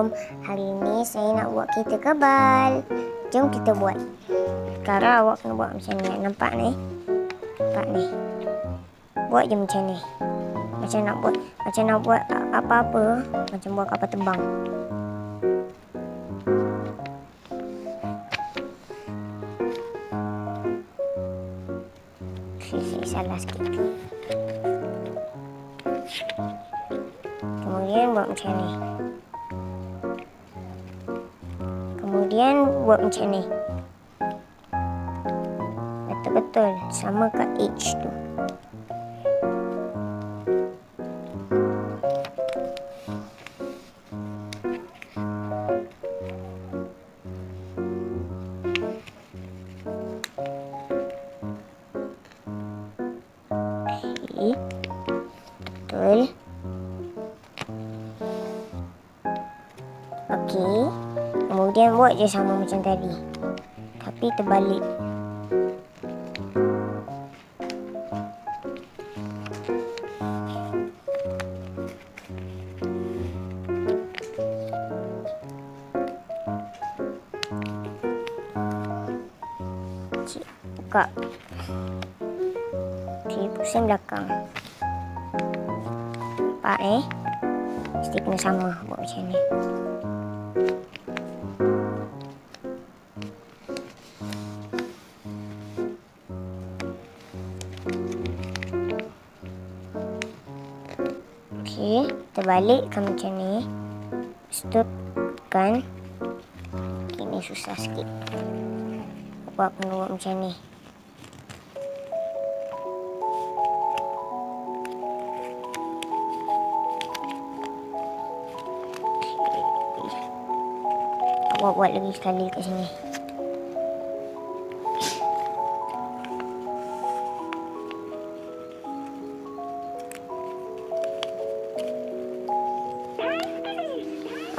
Assalamualaikum. Hari ini saya nak buat kereta kebal. Jom kita buat. Sekarang awak kena buat macam ni. Nampak ni? Nampak ni. Buat je macam ni. Macam nak buat macam nak buat apa-apa, macam buat kapal terbang. Salah sikit. Kemudian buat macam ni. Kemudian buat macam ni. Betul-betul sama kat H tu. Okay. Betul. Kemudian buat je sama macam tadi. Tapi terbalik. Buka. Okey, pusing belakang. Nampak eh? Mesti kena sama buat macam ni. Okey, terbalikkan macam ni. Stopkan. Ini susah sikit. Buat kena buat macam ni. Awak buat lagi sekali kat sini.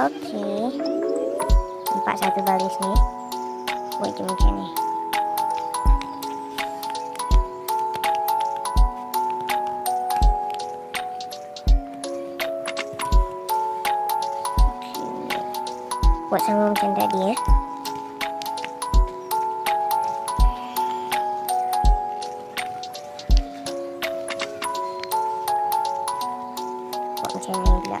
Okey. Nampak satu baris ni. Buat je macam ni. Buat sama macam tadi ya. Buat macam ni pula.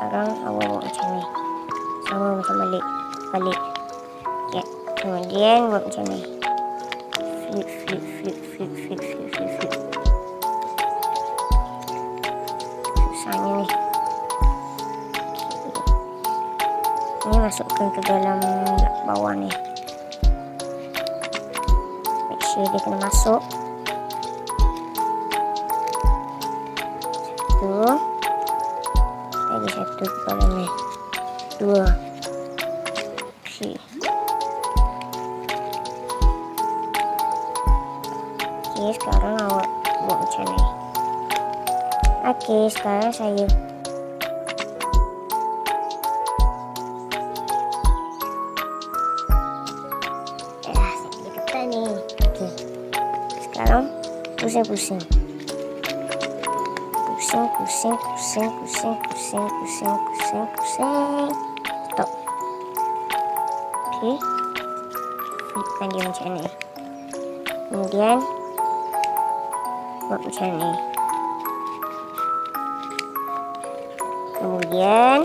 Sekarang awak buat macam ni. Sama macam balik. Balik. Okay. Kemudian buat macam ni. Flip, flip, flip, flip, flip, flip, flip, flip. Susahnya ni. Ini masukkan ke dalam bawah ni. Make sure dia kena masuk. Satu ke dalam ni. Dua. Okay. Okay, sekarang awak buat macam ni. Okay, sekarang saya pusing-pusing. Pusing, pusing, pusing, pusing, pusing, pusing, pusing, pusing. Stop. Okey. Flipkan dia macam ni. Kemudian buat macam ni. Kemudian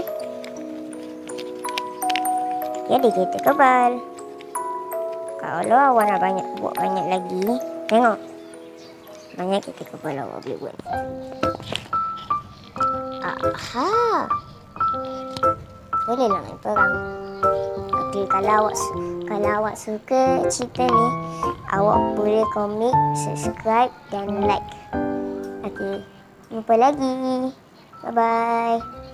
jadi kereta kebal. Kalau awak nak banyak buat banyak lagi, tengok. Banyak kita kepala awak boleh buat. Aha. Bolehlah main perang. Okey, kalau awak kalau awak suka cerita ni, awak boleh komik, subscribe dan like. Okey, jumpa lagi. Bye-bye.